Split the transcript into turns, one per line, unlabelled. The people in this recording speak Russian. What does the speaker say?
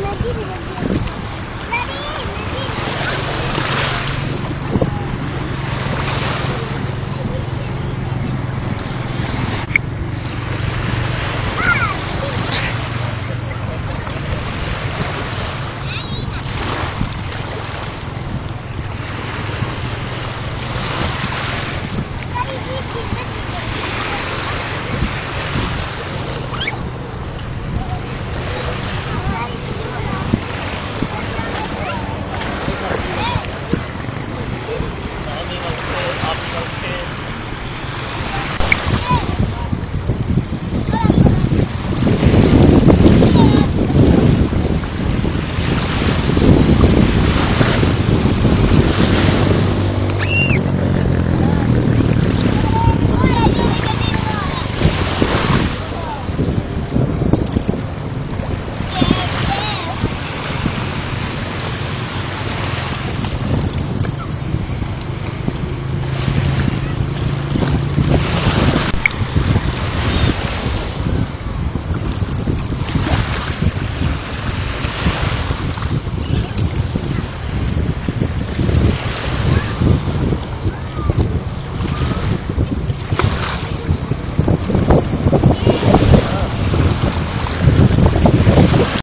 на дерево